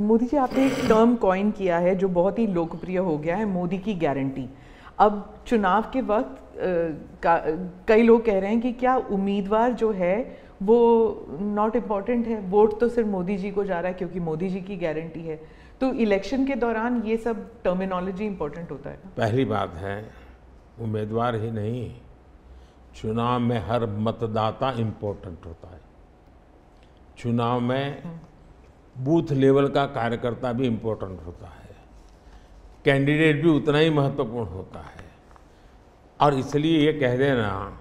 मोदी जी आपने एक term coin किया है जो बहुत ही लोकप्रिय हो गया है मोदी की गारंटी अब चुनाव के वक्त कई लोग कह रहे हैं कि क्या उम्मीदवार जो है वो नॉट इंपॉर्टेंट है वोट तो सिर्फ़ मोदी जी को जा रहा है क्योंकि मोदी जी की गारंटी है. तो इलेक्शन के दौरान ये सब टर्मिनोलॉजी इम्पोर्टेंट होता है. पहली बात है उम्मीदवार ही नहीं चुनाव में हर मतदाता इम्पोर्टेंट होता है. चुनाव में बूथ लेवल का कार्यकर्ता भी इम्पोर्टेंट होता है। कैंडिडेट भी उतना ही महत्वपूर्ण होता है। और इसलिए ये कह देना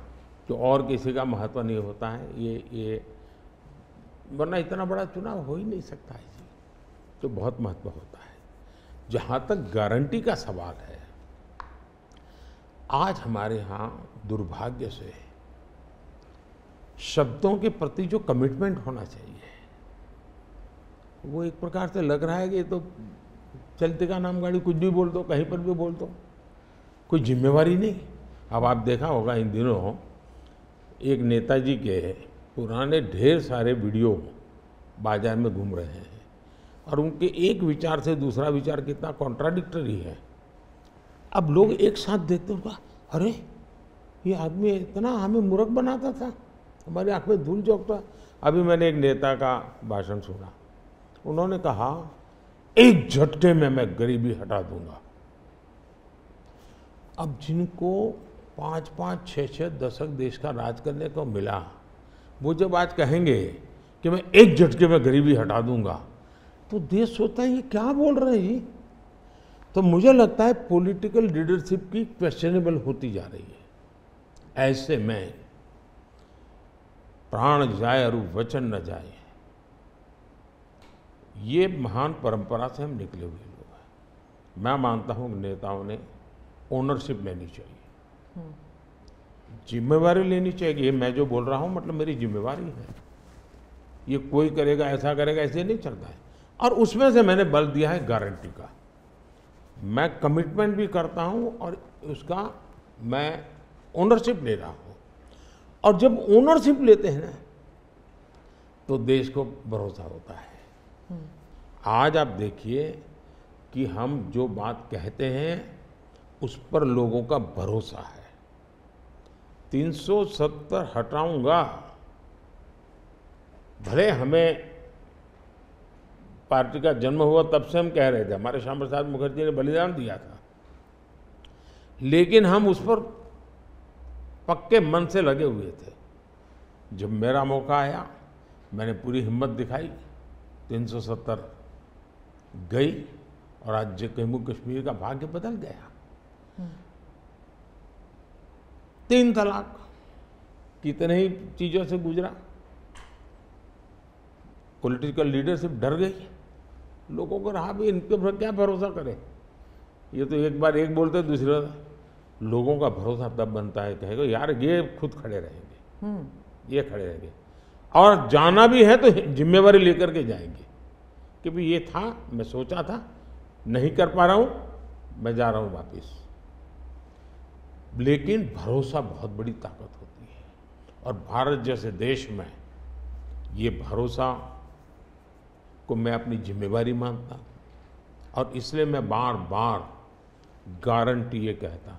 कि और किसी का महत्व नहीं होता है, ये ये, वरना इतना बड़ा चुनाव हो ही नहीं सकता है जी। तो बहुत महत्व होता है। जहाँ तक गारंटी का सवाल है, आज हमारे यहाँ दुर्भाग्य से शब्दों के प्रति जो कमिटमेंट होना चाहिए वो एक प्रकार से लग रहा है कि तो चलते का नाम गाड़ी कुछ भी बोल दो, कहीं पर भी बोल दो। कोई जिम्मेवारी नहीं। अब आप देखा होगा, इन दिनों एक नेताजी के पुराने ढेर सारे वीडियो बाज़ार में घूम रहे हैं और उनके एक विचार से दूसरा विचार कितना कॉन्ट्राडिक्टरी है। अब लोग एक साथ देखते होगा अरे, ये आदमी इतना हमें मूर्ख बनाता था। हमारी आँख में धूल चौकता। अभी मैंने एक नेता का भाषण सुना। उन्होंने कहा, एक झटके में मैं गरीबी हटा दूँगा। अब जिनको पाँच पाँच छः छः दशक देश का राज करने को मिला, वो जब आज कहेंगे कि मैं एक झटके में गरीबी हटा दूँगा तो देश सोचता है, ये क्या बोल रहे हैं तो मुझे लगता है पॉलिटिकल लीडरशिप की क्वेश्चनेबल होती जा रही है। ऐसे में प्राण जाए और वचन न जाए। ये महान परंपरा से हम निकले हुए लोग हैं। मैं मानता हूँ कि नेताओं ने ओनरशिप लेनी चाहिए। जिम्मेवारी लेनी चाहिए। मैं जो बोल रहा हूँ मतलब मेरी जिम्मेवारी है। ये कोई करेगा ऐसा करेगा ऐसे नहीं चलता है। और उसमें से मैंने बल दिया है गारंटी का। मैं कमिटमेंट भी करता हूँ और उसका मैं ओनरशिप ले रहा हूँ। और जब ओनरशिप लेते हैं ना तो देश को भरोसा होता है। आज आप देखिए कि हम जो बात कहते हैं, उस पर लोगों का भरोसा है। 370 हटाऊँगा, भले हमें पार्टी का जन्म हुआ तब से हम कह रहे थे, हमारे श्याम प्रसाद मुखर्जी ने बलिदान दिया था। लेकिन हम उस पर पक्के मन से लगे हुए थे। जब मेरा मौका आया, मैंने पूरी हिम्मत दिखाई। 370 गई और आज जम्मू कश्मीर का भाग्य बदल गया। तीन तलाक कितने ही चीज़ों से गुजरा। पॉलिटिकल लीडरशिप डर गई। लोगों को रहा भी इनके पर क्या भरोसा करे? ये तो एक बार एक बोलते दूसरी लोगों का भरोसा तब बनता है कहेगा यार ये खुद खड़े रहेंगे। ये खड़े रहेंगे। और जाना भी है तो जिम्मेवारी लेकर के जाएँगे। कि भाई ये था, मैं सोचा था, नहीं कर पा रहा हूँ, मैं जा रहा हूँ वापिस। लेकिन भरोसा बहुत बड़ी ताकत होती है। और भारत जैसे देश में ये भरोसा को मैं अपनी जिम्मेवारी मानता और इसलिए मैं बार बार गारंटी ये कहता